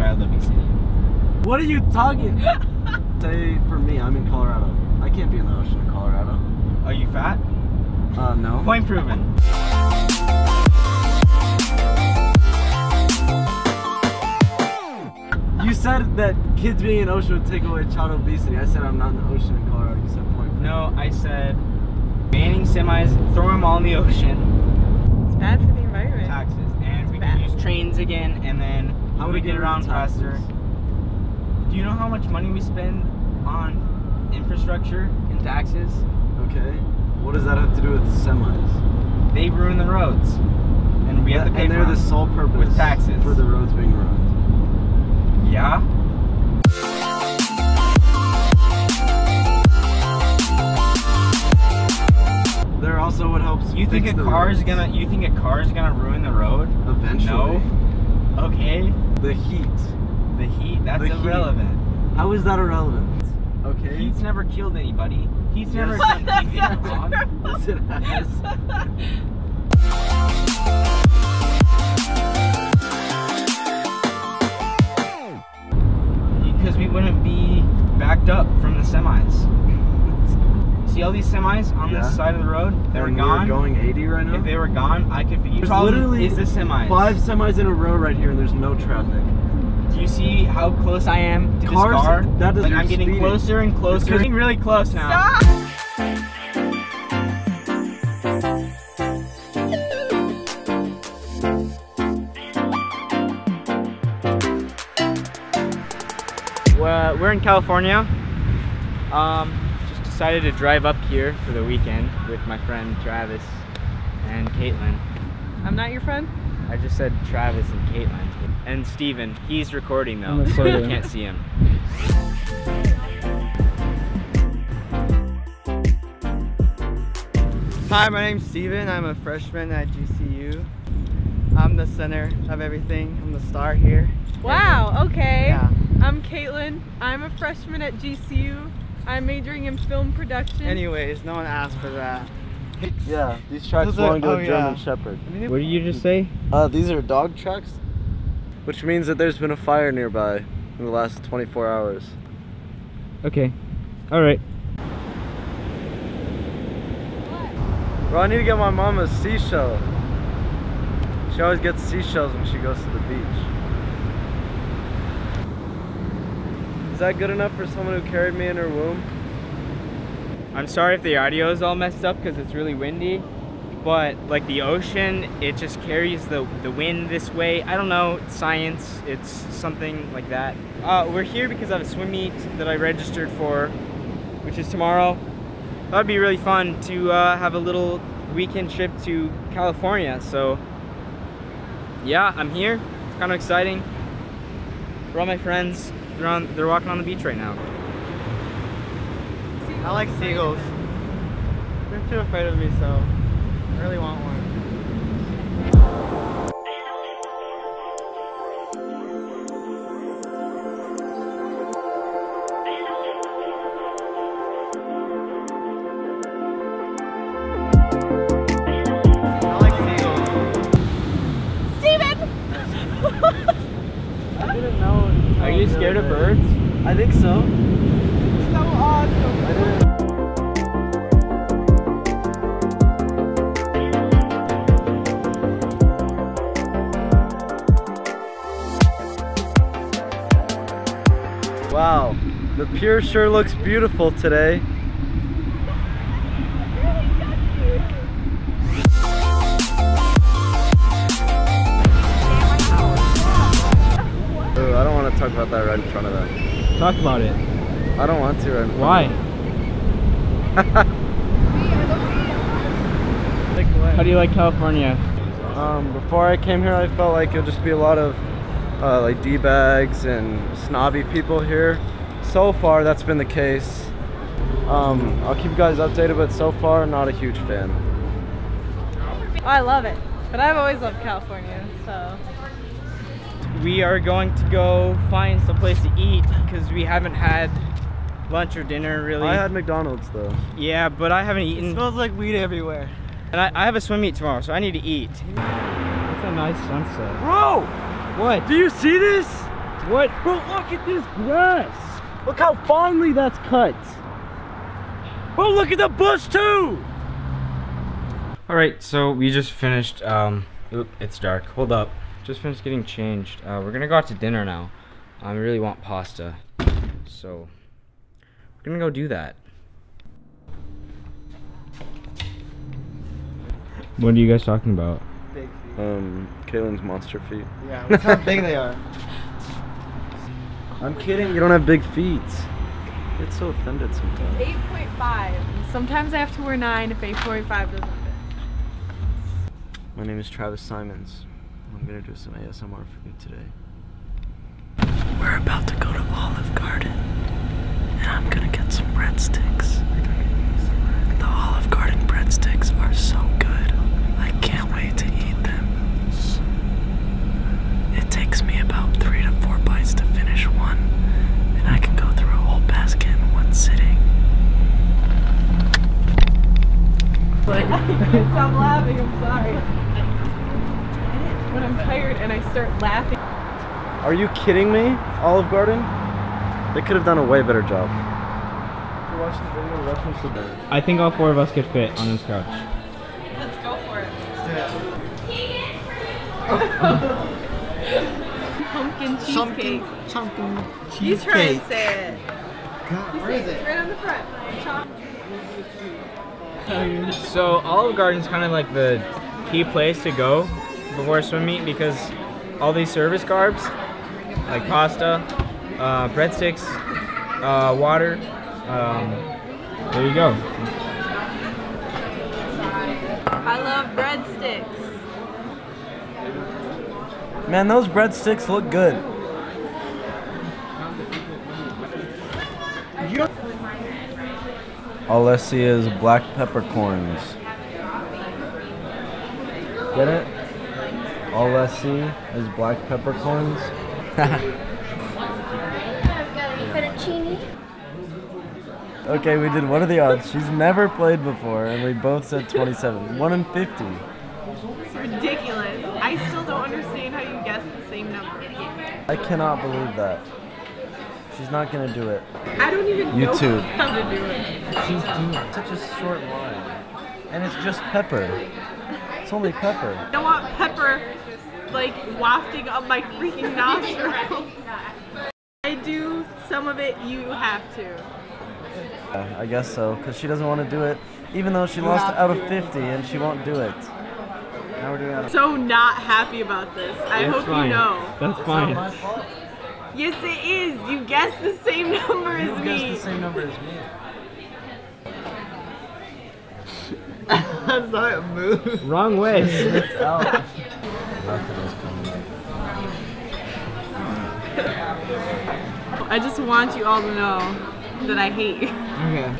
I love you, city. What are you talking? Say for me, I'm in Colorado. I can't be in the ocean in Colorado. Are you fat? Uh, no. Point proven. You said that kids being in the ocean would take away child obesity. I said I'm not in the ocean in Colorado. You said point. proven. No, I said banning semis, throw them all in the ocean, It's bad for the environment. taxes, and we can Bad. use trains again, and then How we would we get around faster. Do you know how much money we spend on infrastructure and taxes? Okay. What does that have to do with semis? They ruin the roads, and we have to pay and for they're the sole purpose with taxes. for the roads being ruined. Yeah. Also what helps. You think a the car is roads. gonna? You think a car is gonna ruin the road? eventually? No. Okay. The heat. The heat. That's The heat. irrelevant. How is that irrelevant? Okay. Heat's never killed anybody. Heat's never Yes. done anything wrong. Yes, it has. Because we wouldn't be backed up from the semis. See all these semis on Yeah. this side of the road? They were And gone. We're going 80 right now. if they were gone, I could be. There's Problem literally is the semis. Five semis in a row right here, and there's no traffic. Do you see how close I am to Cars- this car? that is- like you're I'm getting speeding. closer and closer. It's 'cause- getting really close now. Stop! Well, we're in California. Um, just decided to drive up here for the weekend with my friend Travis and Caitlin. I'm not your friend? I just said Travis and Caitlin. And Steven. He's recording though, so you can't see him. Hi, my name's Steven. I'm a freshman at GCU. I'm the center of everything. I'm the star here. Wow, okay. Yeah. I'm Caitlin. I'm a freshman at GCU. I'm majoring in film production. Anyways, no one asked for that. Yeah, these tracks Those are- belong to oh, a German yeah. Shepherd. What did you just say? Uh, these are dog tracks, which means that there's been a fire nearby in the last 24 hours. Okay. All right. Bro, I need to get my mom a seashell. She always gets seashells when she goes to the beach. Is that good enough for someone who carried me in her womb? I'm sorry if the audio is all messed up because it's really windy, but like the ocean, it just carries the, the wind this way. I don't know, it's science, it's something like that. Uh, we're here because I have a swim meet that I registered for, which is tomorrow. That'd be really fun to uh, have a little weekend trip to California. So yeah, I'm here. It's kind of exciting. For all my friends, they're on, they're walking on the beach right now. I like seagulls. They're too afraid of me, so I really want one. The sure looks beautiful today. Ooh, I don't want to talk about that right in front of them. Talk about it. I don't want to right in front Why? How do you like California? Um, before I came here, I felt like it would just be a lot of uh, like d-bags and snobby people here. So far, that's been the case. Um, I'll keep you guys updated, but so far, not a huge fan. Oh, I love it. But I've always loved California, so. We are going to go find some place to eat because we haven't had lunch or dinner really. I had McDonald's though. yeah, but I haven't It eaten. smells like weed everywhere. And I, I have a swim meet tomorrow, so I need to eat. That's a nice sunset. Bro, What? do you see this? What? Bro, look at this grass. Look how finely that's cut. Oh, look at the bush too. All right, so we just finished. Um, oop, it's dark. Hold up. Just finished getting changed. Uh, we're gonna go out to dinner now. I really want pasta, so we're gonna go do that. What are you guys talking about? Big feet. Um, Kaylin's monster feet. Yeah, look how big they are. I'm kidding. You don't have big feet. Get so offended sometimes. 8.5. Sometimes I have to wear 9 if 8.5 doesn't fit. My name is Travis Simons. I'm gonna do some ASMR for you today. We're about to go to Olive Garden, and I'm gonna get some breadsticks. The Olive Garden breadsticks are so good. I can't wait to eat them. It takes me about three to four bites to finish one, and I can go through a whole basket in one sitting. But stop laughing, I'm sorry. When I'm tired and I start laughing. Are you kidding me? Olive Garden? They could have done a way better job. You watched the video reference to that. I think all four of us could fit on this couch. Let's go for it. Pumpkin cheesecake. Something. You try and say it. God, You where say is it. it? Right on the front. Chop. So Olive Garden's kind of like the key place to go before a swim meet because all these service carbs, like pasta, uh, breadsticks, uh, water, um, there you go. I love breadsticks. Man, those breadsticks look good. All I see is black peppercorns. Get it? All I see is black peppercorns. Okay, we did what are the odds? She's never played before, and we both said 27. 1 in 50. It's ridiculous. I still don't understand how you guessed the same number. I cannot believe that. She's not gonna do it. I don't even know YouTube. how to do it. She's doing such a short line. And it's just pepper. It's only pepper. I don't want pepper like wafting up my freaking nostrils. I do some of it, you have to. Yeah, I guess so, because she doesn't want to do it, even though she lost out of 50 and she won't do it. Now we're doing out of So not happy about this. I It's hope fine. you know. That's fine. Yes, it is. You guessed the same number as Who me. guessed the same number as me? That's not a move. Wrong way. Out. Nothing is coming up. I just want you all to know that I hate you. Okay.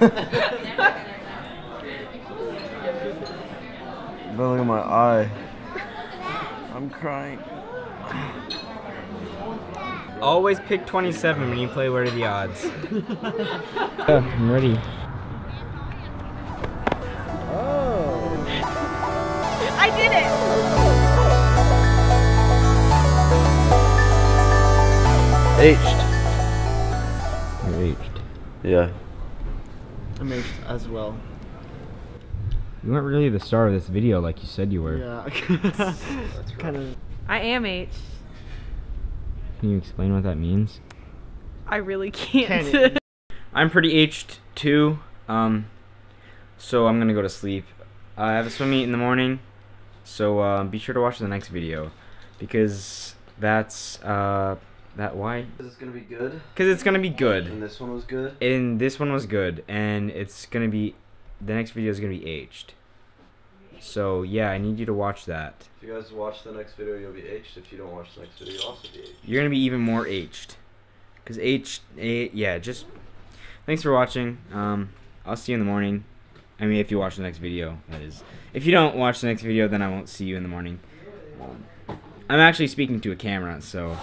Bro, look at my eye. I'm crying. Always pick 27 when you play What Are the Odds. yeah, I'm ready. Oh. I did it. Aged. You're aged. Yeah. I'm aged as well. You weren't really the star of this video like you said you were. Yeah. kind of. I am H. Can you explain what that means? I really can't. Can? I'm pretty aged too. Um, so I'm gonna go to sleep. I have a swim meet in the morning, so uh, be sure to watch the next video because that's uh that why Is this gonna be good? because it's gonna be good. And this one was good? And this one was good, and it's gonna be the next video is gonna be aged. So yeah, I need you to watch that. If you guys watch the next video, you'll be aged. If you don't watch the next video, you'll also be aged. You're gonna be even more aged, cause aged, yeah. Just thanks for watching. Um, I'll see you in the morning. I mean, if you watch the next video, that is. If you don't watch the next video, then I won't see you in the morning. Um, I'm actually speaking to a camera, so.